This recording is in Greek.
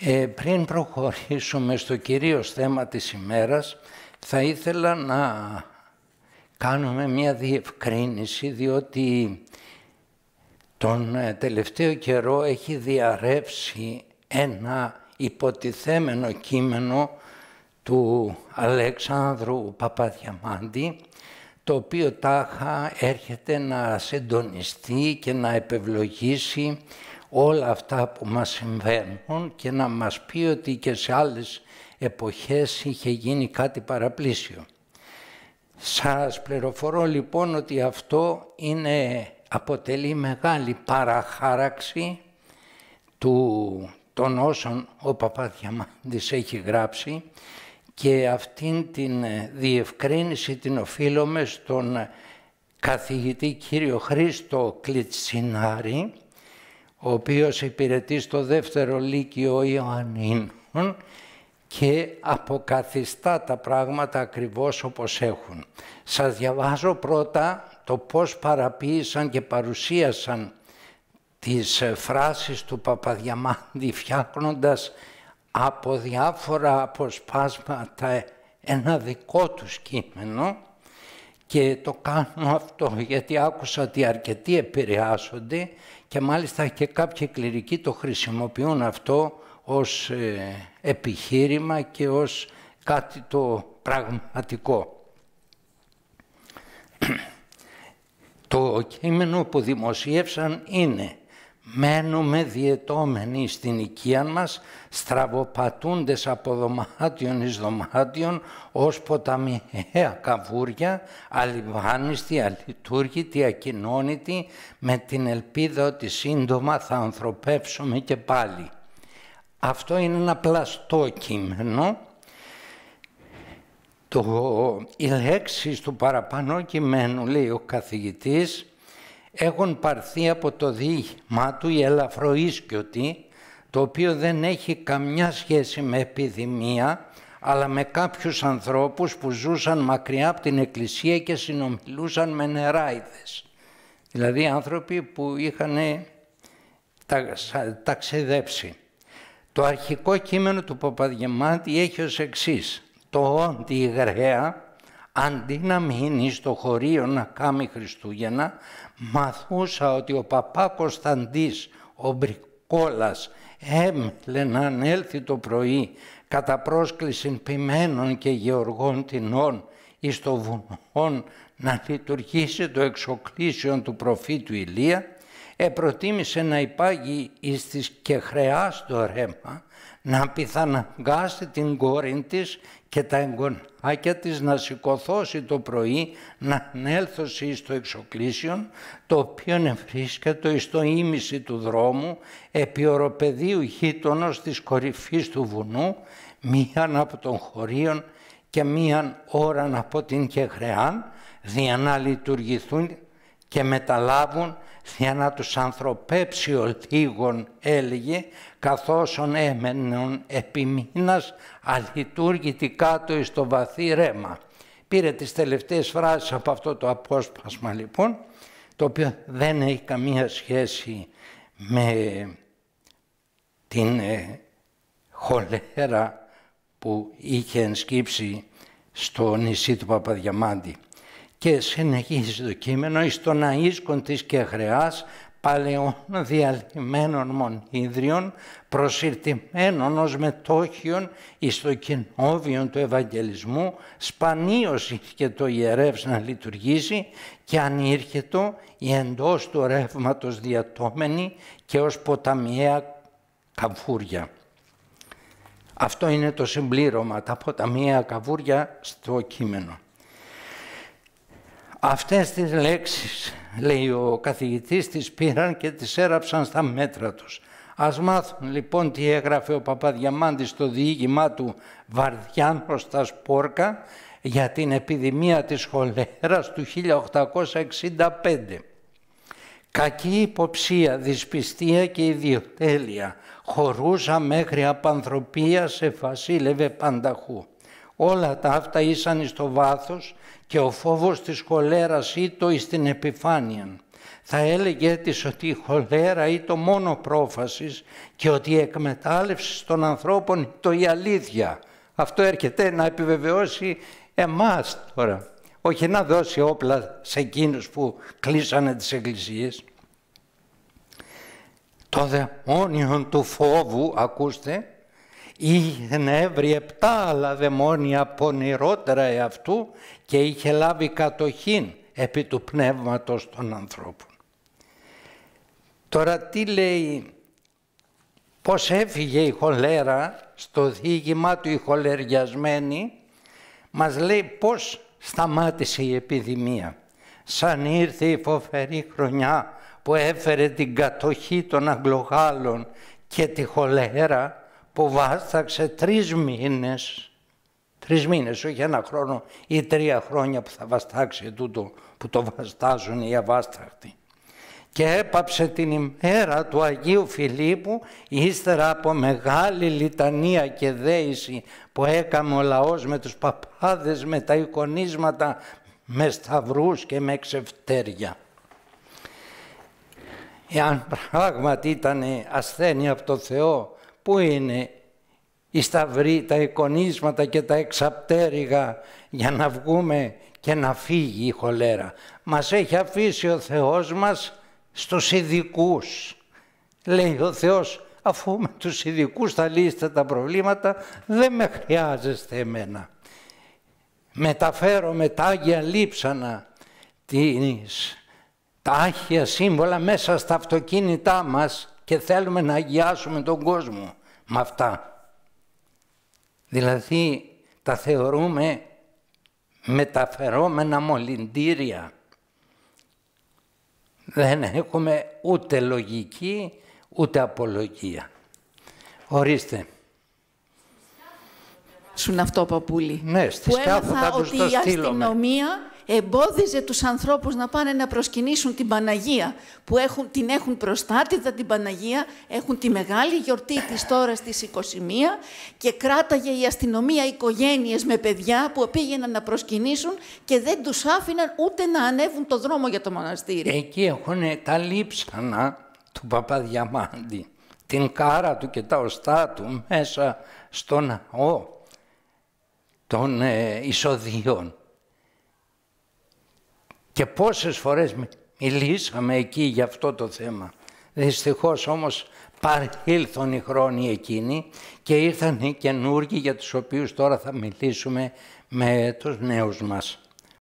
Ε, πριν προχωρήσουμε στο κυρίως θέμα της ημέρας, θα ήθελα να κάνουμε μια διευκρίνηση, διότι τον ε, τελευταίο καιρό έχει διαρρεύσει ένα υποτιθέμενο κείμενο του Αλέξανδρου Παπαδιαμάντη, το οποίο τάχα έρχεται να συντονιστεί και να επευλογήσει όλα αυτά που μας συμβαίνουν και να μας πει ότι και σε άλλες εποχές είχε γίνει κάτι παραπλήσιο. Σας πληροφορώ λοιπόν ότι αυτό είναι, αποτελεί μεγάλη παραχάραξη του, των όσων ο Παπαδιαμάντης έχει γράψει και αυτήν την διευκρίνηση την οφείλουμε στον καθηγητή κύριο Χρήστο Κλιτσινάρη, ο οποίος υπηρετεί στο δεύτερο λύκειο Ιωαννίνων και αποκαθιστά τα πράγματα ακριβώς όπως έχουν. Σας διαβάζω πρώτα το πώς παραποίησαν και παρουσίασαν τις φράσεις του Παπαδιαμάντη φτιάχνοντας από διάφορα αποσπάσματα ένα δικό τους κείμενο και το κάνω αυτό γιατί άκουσα ότι αρκετοί επηρεάζονται και μάλιστα και κάποιοι κληρικοί το χρησιμοποιούν αυτό ως ε, επιχείρημα και ως κάτι το πραγματικό. το κείμενο που δημοσίευσαν είναι μένουμε διαιτώμενοι στην οικία μας, στραβοπατούντες από δωμάτιον εις δωμάτιον, ως ποταμιαία καβούρια, αλιβάνιστοι, αλειτούργητοι, ακοινώνητοι, με την ελπίδα ότι σύντομα θα ανθρωπεύσουμε και πάλι. Αυτό είναι ένα πλαστό κείμενο. Το, οι λέξεις του παραπάνω κειμένου, λέει ο καθηγητής, έχουν πάρθει από το δείγμα του η ελαφροίσκιωτη, το οποίο δεν έχει καμιά σχέση με επιδημία, αλλά με κάποιους ανθρώπους που ζούσαν μακριά από την εκκλησία και συνομιλούσαν με νεράιδες. Δηλαδή άνθρωποι που είχαν ταξιδέψει. Το αρχικό κείμενο του Παπαδιαμάντη έχει ως εξής. Το όντι γραία, αντί να μείνει στο χωρίο να κάνει Χριστούγεννα, μαθούσα ότι ο παπά Κωνσταντής, ο Μπρικόλας, έμελε να ανέλθει το πρωί κατά πρόσκληση ποιμένων και γεωργών τεινών εις το βουνόν να λειτουργήσει το εξοκλήσιον του προφήτου Ηλία, επροτίμησε να υπάγει εις της και χρεάς το ρέμα, να πιθαναγκάσει την κόρη της και τα εγγονάκια της να σηκωθώσει το πρωί, να ανέλθωσει στο εξοκλήσιον, το οποίο βρίσκεται εις το ίμιση του δρόμου, επί οροπεδίου γείτονος της κορυφής του βουνού, μίαν από τον χωρίον και μίαν ώραν από την Κεχρεάν, δια να λειτουργηθούν και μεταλάβουν για να τους ανθρωπέψει ο λίγον έλεγε καθώς έμενον επί μήνας αλειτουργητή κάτω εις το βαθύ ρέμα. Πήρε τις τελευταίες φράσεις από αυτό το απόσπασμα λοιπόν, το οποίο δεν έχει καμία σχέση με την ε, χολέρα που είχε ενσκύψει στο νησί του Παπαδιαμάντη. Και συνεχίζει το κείμενο εις τον αΐσκον της και χρεάς παλαιών διαλυμένων μονίδριων, προσυρτημένων ως μετόχιον εις το κοινόβιο του Ευαγγελισμού, σπανίως είχε το ιερεύς να λειτουργήσει και ανήρχετο η εντός του ρεύματος διατόμενη και ως ποταμιαία καβούρια. Αυτό είναι το συμπλήρωμα, τα ποταμιαία καβούρια στο κείμενο. Αυτές τις λέξεις, λέει ο καθηγητής, τις πήραν και τις έραψαν στα μέτρα τους. Ας μάθουν λοιπόν τι έγραφε ο Παπαδιαμάντης στο διήγημά του «Βαρδιάνος στα Σπόρκα» για την επιδημία της χολέρας του 1865. Κακή υποψία, δυσπιστία και ιδιοτέλεια χωρούσα μέχρι απανθρωπίας σε φασίλευε πανταχού. Όλα τα αυτά ήσαν στο βάθος και ο φόβος της χολέρας ήτο εις την επιφάνεια. θα έλεγε της ότι η χολέρα ή το μόνο πρόφασης και ότι η εκμετάλλευση των ανθρώπων το η αλήθεια. Αυτό έρχεται να επιβεβαιώσει εμάς τώρα, όχι να δώσει όπλα σε εκείνους που κλείσανε τις εκκλησίες. Το δαιμόνιο του φόβου, ακούστε, είχε έβρει επτά άλλα δαιμόνια πονηρότερα εαυτού και είχε λάβει κατοχήν επί του πνεύματος των ανθρώπων. Τώρα τι λέει, πώς έφυγε η χολέρα στο διήγημά του η χολεριασμένη, μας λέει πώς σταμάτησε η επιδημία. Σαν ήρθε η φοβερή χρονιά που έφερε την κατοχή των Αγγλογάλων και τη χολέρα που βάσταξε τρεις μήνες, τρεις μήνες, όχι ένα χρόνο ή τρία χρόνια που θα βαστάξει τούτο που το βαστάζουν οι αβάσταχτοι. Και έπαψε την ημέρα του Αγίου Φιλίππου, ύστερα από μεγάλη λιτανία και δέηση που έκαμε ο λαός με τους παπάδες, με τα εικονίσματα, με σταυρούς και με ξεφτέρια. Εάν πράγματι ήταν ασθένεια από το Θεό, πού είναι οι σταυροί, τα εικονίσματα και τα εξαπτέρυγα για να βγούμε και να φύγει η χολέρα. Μας έχει αφήσει ο Θεός μας στους ειδικούς. Λέει ο Θεός, αφού με τους ειδικούς θα λύσετε τα προβλήματα, δεν με χρειάζεστε εμένα. Μεταφέρω με τα Άγια Λείψανα τις, τα Άγια Σύμβολα μέσα στα αυτοκίνητά μας και θέλουμε να αγιάσουμε τον κόσμο με αυτά. Δηλαδή τα θεωρούμε μεταφερόμενα μολυντήρια. Δεν έχουμε ούτε λογική ούτε απολογία. Ορίστε. Σου αυτό, παππούλη. Ναι, στη που έμαθα ότι η αστυνομία εμπόδιζε τους ανθρώπους να πάνε να προσκυνήσουν την Παναγία, που έχουν, την έχουν προστάτητα την Παναγία, έχουν τη μεγάλη γιορτή της τώρα στις 21 και κράταγε η αστυνομία οικογένειες με παιδιά που πήγαιναν να προσκυνήσουν και δεν τους άφηναν ούτε να ανέβουν το δρόμο για το μοναστήρι. Εκεί έχουν τα λείψανα του Παπαδιαμάντη, την κάρα του και τα οστά του μέσα στο ναό των ε, εισοδείων. Και πόσες φορές μιλήσαμε εκεί για αυτό το θέμα. Δυστυχώς όμως παρήλθον οι χρόνοι εκείνοι και ήρθαν οι καινούργοι για τους οποίους τώρα θα μιλήσουμε με τους νέους μας.